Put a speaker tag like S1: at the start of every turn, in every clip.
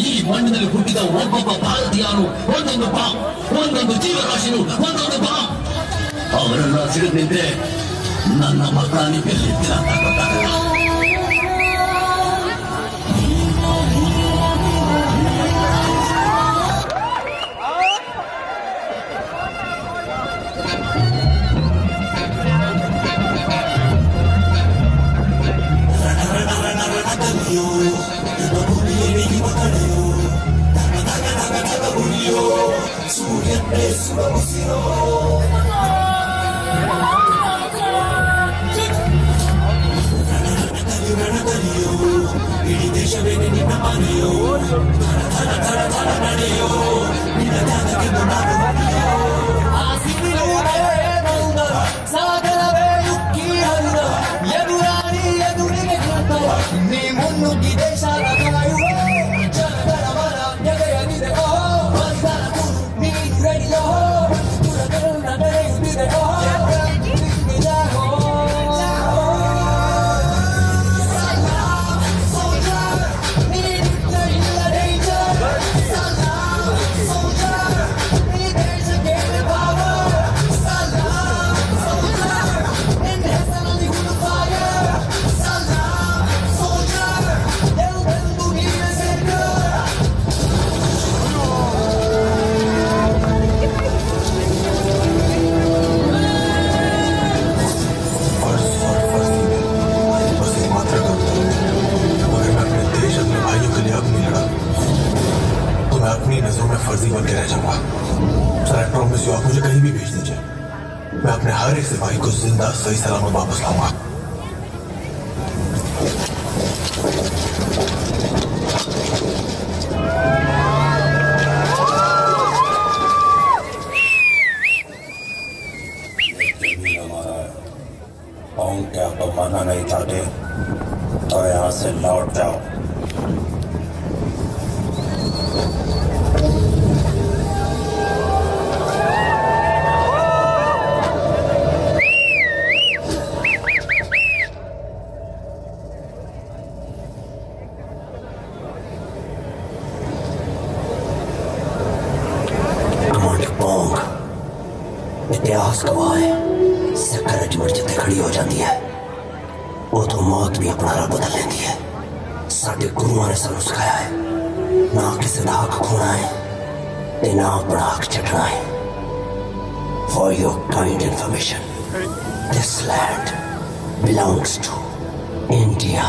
S1: ಈ ಮಣ್ಣಿನಲ್ಲಿ ಹುಟ್ಟಿದ ಒಬ್ಬೊಬ್ಬ ಭಾರತೀಯನು ಒಂದೊಂದು ಬಾ ಒಂದೊಂದು ಜೀವರಾಶಿನು ಒಂದೊಂದು ಬಾ. ಅವರನ್ನ ಸಿಗದ್ ನಿಂತ್ರೆ ನನ್ನ ಮಕ್ಕಳ ನಿಪ್ಪೆಲ್ಲಿರ್ತೀರ ಅಂತ ಗೊತ್ತಾಗಲ್ಲ
S2: ಸಾಗರವೇ ಉಕ್ಕಿ ಹರಿದ ಎದುರಾಳಿ ಎದುರಿಗೆ ನಿಂತವ ನೀ
S3: नज़रों में फर्जी बन के रह जाऊँगा। सर आई प्रॉमिस यू आप मुझे कहीं भी भेज दीजिए। मैं अपने हर एक सिपाही को ज़िंदा सही सलामत वापस लाऊँगा।
S4: तो नहीं चाहते। तो यहाँ से लौट जाओ।
S5: इतिहास गवाह है सिक्योरिटी मर जिते खड़ी हो जाती है। उदो मौत भी अपना राह बदल लेती है। साडे गुरुओं ने सानू सिखाया है। ना किसी का हक खोना है ते ना अपना हक छटना है। For
S4: your kind information this
S6: land belongs to India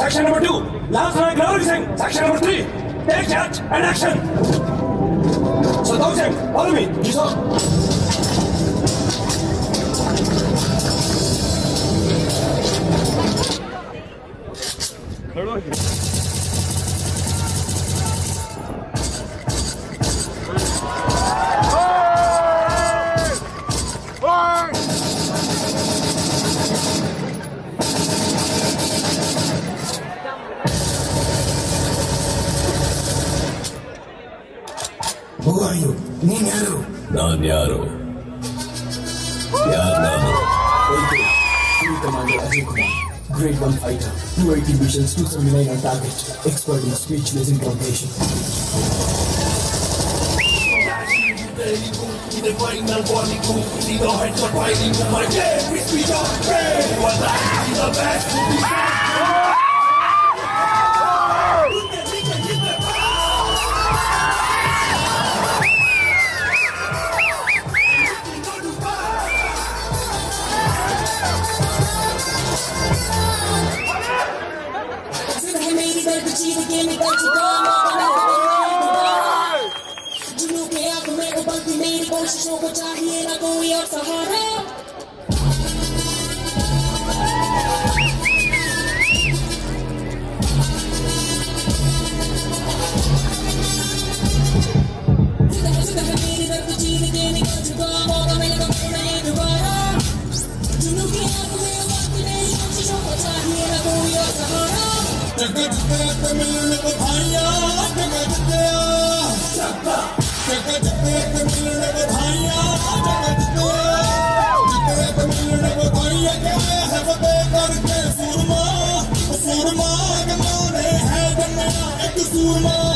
S6: Section number two, Lance Nayak Ravi Singh. Section number three, take charge and action. Saddam Singh, follow me.
S3: Yes, sir. Hello. man ಯಾರು?
S1: ಯಾರು ನಾನು
S2: 1 Fighter, 280 missions, 279 on target, expert in speechless incantation.
S7: The final body the heads are fighting, my every speed of pain, the best she's a gimmick like she gone You know que hago, me hago, banco y me digo, yo, yo, yo, yo, yo, yo, yo,
S8: yo, ਜੱਤਿਆ ਕਮੀਨ ਵਧਾਈਆਂ ਜਗ ਜੱਤਿਆ ਸੱਤਾ ਜਗ ਜੱਤਿਆ ਕਮੀਨ ਵਧਾਈਆਂ ਜਗ ਜੱਤਿਆ ਜੱਤਿਆ ਕਮੀਨ ਵਧਾਈਆਂ ਕਿਵੇਂ ਹੈ ਵਦੇ ਕਰਕੇ ਸੂਰਮਾ ਸੂਰਮਾ ਗਮਾਨੇ ਹੈ ਜੰਨਾ ਇੱਕ ਸੂਰਮਾ